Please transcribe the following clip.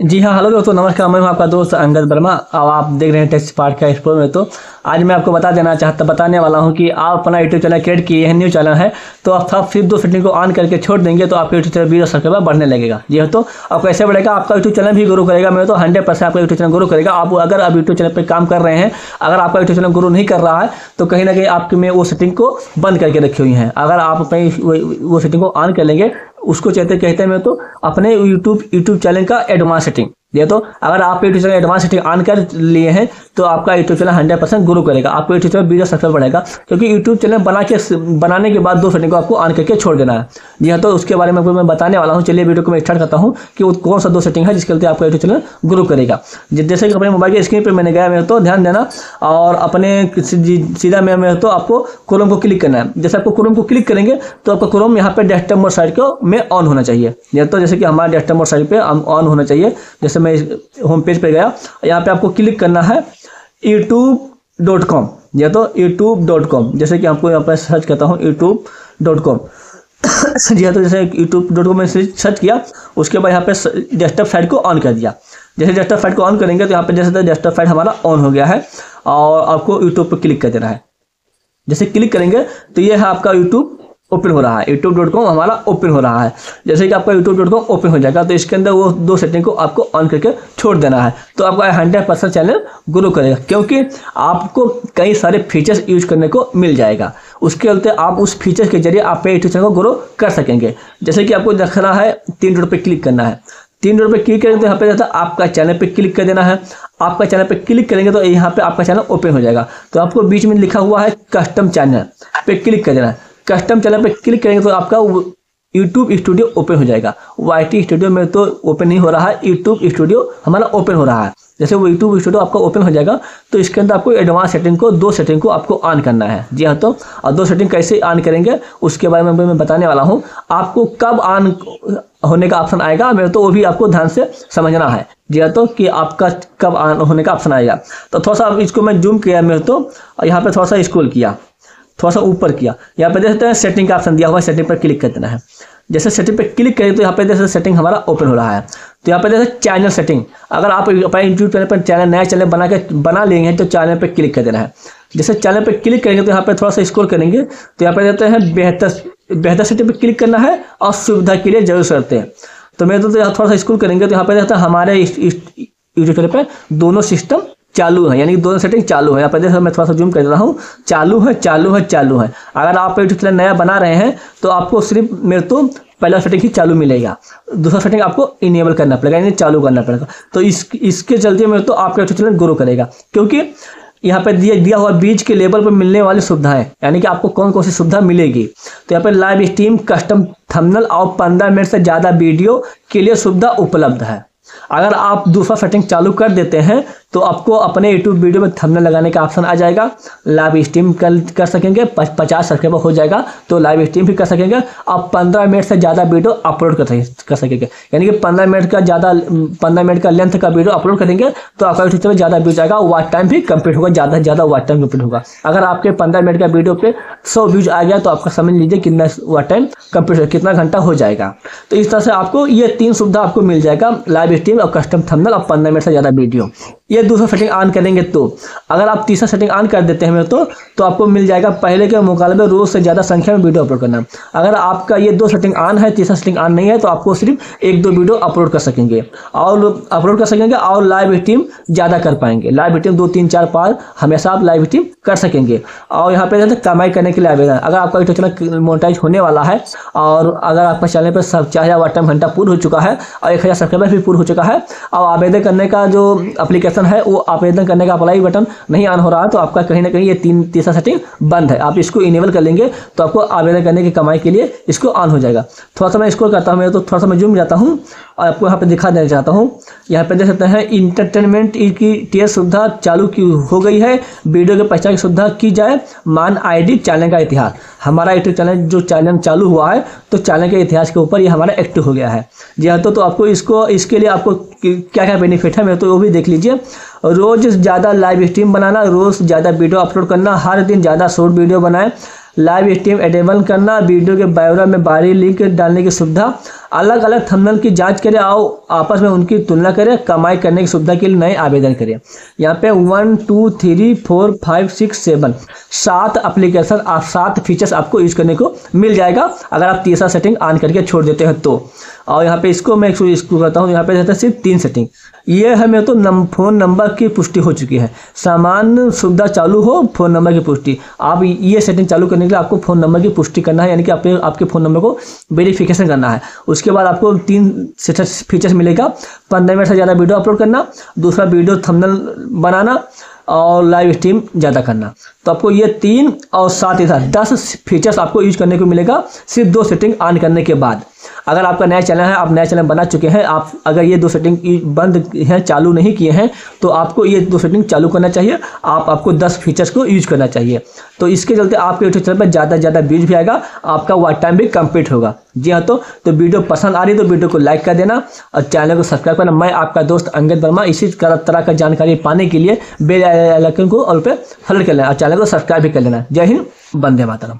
जी हाँ हेलो दोस्तों, नमस्कार, मैं आपका दोस्त अंगद वर्मा, और आप देख रहे हैं टेक्स्ट पार्ट का एक्सप्रो में। तो आज मैं आपको बता देना चाहता, बताने वाला हूँ कि आप अपना यूट्यूब चैनल क्रिएट किए हैं न्यू चैनल है तो आप सब सिर्फ़ दो सेटिंग को ऑन करके छोड़ देंगे तो आपका यूट्यूब चैनल वीडियो सब्सक्राइबर बढ़ने लगेगा। जी हाँ तो अब कैसे बढ़ेगा? आपका यूट्यूब चैनल भी ग्रो करेगा मैं तो हंड्रेड परसेंट आपका यूट्यूब चैनल ग्रो करेगा। आप अगर आप यूट्यूब चैनल पर काम कर रहे हैं, अगर आपका यूट्यूब चैनल ग्रो नहीं कर रहा है तो कहीं ना कहीं आपकी में वो सेटिंग को बंद करके रखी हुई हैं। अगर आप अपनी वो सेटिंग को ऑन कर लेंगे उसको कहते कहते मैं तो अपने यूट्यूब यूट्यूब चैनल का एडवांस सेटिंग ये तो अगर आप YouTube channel advance setting on कर लिए हैं तो आपका YouTube channel hundred percent grow करेगा। आपको यूट्यूब चैनल वीडियो सक्सेस बढ़ेगा, क्योंकि यूट्यूब चैनल बना के बनाने के बाद दो सेटिंग को आपको ऑन करके छोड़ देना है। जी हाँ तो उसके बारे में मैं बताने वाला हूँ। चलिए वीडियो को मैं स्टार्ट करता हूँ कि कौन सा दो सेटिंग है जिसके लिए आपका यूट्यूब चैनल ग्रो करेगा। जैसे कि अपने मोबाइल की स्क्रीन पर मैंने गया, मेरे तो ध्यान देना, और अपने सीधा में, मेरे तो आपको क्रोम को क्लिक करना है। जैसे आपको क्रोम को क्लिक करेंगे तो आपका क्रोम यहाँ पे डेस्कटॉप मोड साइड को में ऑन होना चाहिए। तो जैसे कि हमारे डेस्कटॉप मोड साइड पे ऑन होना चाहिए, जैसे मैं होम पेज पर गया, यहाँ पे आपको क्लिक करना है यूट्यूब डॉट कॉम या तो यूट्यूब डॉट कॉम जैसे कि आपको यहाँ पर सर्च करता हूँ यूट्यूब डॉट कॉम जी हाँ तो जैसे यूट्यूब डॉट कॉम में सर्च किया, उसके बाद यहाँ पे डेस्कटॉप साइड को ऑन कर दिया। जैसे डेस्कटॉप साइड को ऑन करेंगे तो यहाँ पे जैसे डेस्कटॉप साइड हमारा ऑन हो गया है, और आपको यूट्यूब पर क्लिक कर देना है। जैसे क्लिक करेंगे तो ये है आपका यूट्यूब ओपन हो रहा है। यूट्यूब डॉट कॉम हमारा ओपन हो रहा है। जैसे कि आपका यूट्यूब डॉट कॉम ओपन हो जाएगा तो इसके अंदर वो दो सेटिंग को आपको ऑन करके छोड़ देना है। तो आपका हंड्रेड परसेंट चैनल ग्रो करेगा, क्योंकि आपको कई सारे फीचर्स यूज़ करने को मिल जाएगा। उसके चलते आप उस फीचर के ज़रिए आप यूट्यूब चैनल को ग्रो कर सकेंगे। जैसे कि आपको देखना है, तीन डॉट पर क्लिक करना है। तीन डॉट पर क्लिक करेंगे तो यहाँ पे जाता है, आपका चैनल पे क्लिक कर देना है। आपका चैनल पे क्लिक करेंगे तो यहाँ पे आपका चैनल ओपन हो जाएगा। तो आपको बीच में लिखा हुआ है कस्टम चैनल पे क्लिक कर देना है। कस्टम चैनल पर क्लिक करेंगे तो आपका यूट्यूब स्टूडियो ओपन हो जाएगा। वाई टी स्टूडियो में तो ओपन नहीं हो रहा है यूट्यूब स्टूडियो हमारा ओपन हो रहा है। जैसे वो यूट्यूब स्टूडियो आपका ओपन हो जाएगा तो इसके अंदर आपको एडवांस सेटिंग को, दो सेटिंग को आपको ऑन करना है। जी हाँ तो और दो सेटिंग कैसे ऑन करेंगे, उसके बारे में मैं बताने वाला हूँ। आपको कब ऑन होने का ऑप्शन आएगा, मेरे तो वो भी आपको ध्यान से समझना है। जी हाँ तो कि आपका कब ऑन होने का ऑप्शन आएगा। तो थोड़ा सा इसको मैं जूम किया मेरे तो यहाँ पर थोड़ा सा स्क्रॉल किया। थोड़ा सा ऊपर किया। यहाँ पे देख सकते हैं सेटिंग का ऑप्शन दिया हुआ है सेटिंग पर क्लिक कर देना है। जैसे सेटिंग पे क्लिक करें तो यहाँ पे जैसे सेटिंग हमारा ओपन हो रहा है। तो यहाँ पे जैसे चैनल सेटिंग अगर आप अपने यूट्यूब चैनल पर चैनल नया चैनल बना के बना लेंगे तो चैनल पे क्लिक कर देना है। जैसे चैनल पे क्लिक करेंगे तो यहाँ पे थोड़ा सा स्कोर करेंगे तो यहाँ पे देते हैं बेहतर बेहतर सेटिंग पे क्लिक करना है और सुविधा के लिए ज़रूर करते हैं। तो मैं तो थोड़ा सा स्कोर करेंगे तो यहाँ पे रहता है हमारे यूट्यूब चैनल पर दोनों सिस्टम चालू है, यानी कि दोनों सेटिंग चालू है। पर देखो मैं थोड़ा सा जूम कर रहा हूँ, चालू है चालू है चालू है। अगर आप यूट्यूब चैनल नया बना रहे हैं तो आपको सिर्फ़ मेरे तो पहला सेटिंग ही चालू मिलेगा। दूसरा सेटिंग आपको इनेबल करना पड़ेगा, यानी चालू करना पड़ेगा। तो इस, इसके चलते मेरे तो आपका यूट्यूब चैनल ग्रो करेगा। क्योंकि यहाँ पे दिया दिया हुआ बीज के लेवल पर मिलने वाली सुविधाएँ यानी कि आपको कौन कौन सी सुविधा मिलेगी। तो यहाँ पे लाइव स्ट्रीम कस्टम थंबनेल और पंद्रह मिनट से ज़्यादा वीडियो के लिए सुविधा उपलब्ध है। अगर आप दूसरा सेटिंग चालू कर देते हैं तो आपको अपने यूट्यूब वीडियो में थंबनेल लगाने का ऑप्शन आ जाएगा। लाइव स्ट्रीम कर कर सकेंगे पचास सब्सक्राइबर हो जाएगा। तो लाइव स्ट्रीम भी कर सकेंगे। आप पंद्रह मिनट से ज़्यादा वीडियो अपलोड कर कर सकेंगे। यानी कि पंद्रह मिनट का ज़्यादा, पंद्रह मिनट का लेंथ का वीडियो अपलोड करेंगे तो आपका यूट्यूब में ज़्यादा व्यूज़ आएगा वाच टाइम भी कंप्लीट होगा, ज़्यादा से ज़्यादा वाच टाइम कंप्लीट होगा। अगर आपके पंद्रह मिनट का वीडियो पे सौ व्यूज़ आ गया तो आपका समझ लीजिए कितना वाच टाइम कंप्लीट कितना घंटा हो जाएगा। तो इस तरह से आपको ये तीन सुविधा आपको मिल जाएगा लाइव स्ट्रीम और कस्टम थंबनेल और पंद्रह मिनट से ज़्यादा वीडियो ये दूसरा सेटिंग ऑन करेंगे तो। अगर आप तीसरा सेटिंग ऑन कर देते हैं तो तो आपको मिल जाएगा पहले के मुकाबले रोज से ज़्यादा संख्या में वीडियो अपलोड करना। अगर आपका ये दो सेटिंग ऑन है, तीसरा सेटिंग ऑन नहीं है तो आपको सिर्फ़ एक दो वीडियो अपलोड कर सकेंगे। और अपलोड कर सकेंगे और लाइव स्ट्रीम ज़्यादा कर पाएँगे। लाइव स्ट्रीम दो, तीन, चार पार हमेशा आप लाइव स्ट्रीम कर सकेंगे। और यहाँ पे कमाई करने के लिए आवेदन। अगर आपका यूट्यूब चैनल मोनिटाइज होने वाला है, और अगर आपका चैनल पर सब चार हज़ार घंटा पूर्ण हो चुका है, और एक हज़ार सब्सक्राइबर भी पूर्ण हो चुका है, और आवेदन करने का जो अप्लीकेशन है, वो आवेदन करने का अप्लाई बटन नहीं ऑन हो रहा है तो आपका कहीं ना कहीं ये तीन, तीसरा सेटिंग बंद है। आप इसको इनेबल कर लेंगे तो आपको आवेदन करने की कमाई के लिए इसको ऑन हो जाएगा। थोड़ा सा मैं इसको करता हूँ मैं तो थोड़ा सा मैं जूम जाता हूँ। और आपको यहाँ पे दिखा देना चाहता हूँ। यहाँ पे देख सकते हैं इंटरटेनमेंट की टीयर सुविधा चालू की हो गई है। वीडियो के पहचान की सुविधा की जाए। मान आईडी चैनल का इतिहास। हमारा यूट्यूब चैनल जो चैनल चालू हुआ है तो चैनल के इतिहास के ऊपर ये हमारा एक्टिव हो गया है। जी हाँ तो, तो आपको इसको इसके लिए आपको क्या क्या बेनिफिट है मैं तो वो भी देख लीजिए। रोज़ ज़्यादा लाइव स्ट्रीम बनाना रोज़ ज़्यादा वीडियो अपलोड करना हर दिन ज़्यादा शॉर्ट वीडियो बनाए। लाइव स्ट्रीम एडेबल करना वीडियो के बायोरा में बारी लिंक डालने की सुविधा। अलग अलग थंबनेल की जाँच करें आओ आपस में उनकी तुलना करें कमाई करने की सुविधा के लिए नए आवेदन करें। यहाँ पे one two three four five six seven सात एप्लीकेशन आप सात फीचर्स आपको यूज़ करने को मिल जाएगा अगर आप तीसरा सेटिंग ऑन करके छोड़ देते हैं तो। और यहाँ पे इसको मैं इसको करता हूँ यहाँ पे रहता है सिर्फ़ तीन सेटिंग ये है मेरे तो नम, फ़ोन नंबर की पुष्टि हो चुकी है। सामान्य सुविधा चालू हो फ़ोन नंबर की पुष्टि। आप ये सेटिंग चालू करने के लिए आपको फ़ोन नंबर की पुष्टि करना है यानी कि आपके आपके फ़ोन नंबर को वेरिफिकेशन करना है। उसके बाद आपको तीन फीचर्स मिलेगा। पंद्रह मिनट से ज़्यादा वीडियो अपलोड करना, दूसरा वीडियो थंबनेल बनाना और लाइव स्ट्रीम ज़्यादा करना। तो आपको ये तीन और साथ ही साथ दस फीचर्स आपको यूज़ करने को मिलेगा सिर्फ़ दो सेटिंग ऑन करने के बाद। अगर आपका नया चैनल है आप नया चैनल बना चुके हैं आप अगर ये दो सेटिंग बंद हैं चालू नहीं किए हैं तो आपको ये दो सेटिंग चालू करना चाहिए। आप आपको दस फीचर्स को यूज़ करना चाहिए। तो इसके चलते आपके यूट्यूब चैनल पर ज़्यादा से ज़्यादा व्यूज़ भी आएगा आपका वाट टाइम भी कंप्लीट होगा। जी हाँ तो, तो वीडियो पसंद आ रही है तो वीडियो को लाइक कर देना और चैनल को सब्सक्राइब करना। मैं आपका दोस्त अंगद वर्मा इसी तरह का जानकारी पाने के लिए बेल को और पे फॉलो कर लेना और चैनल को सब्सक्राइब भी कर लेना। जय हिंद बंदे मातरम।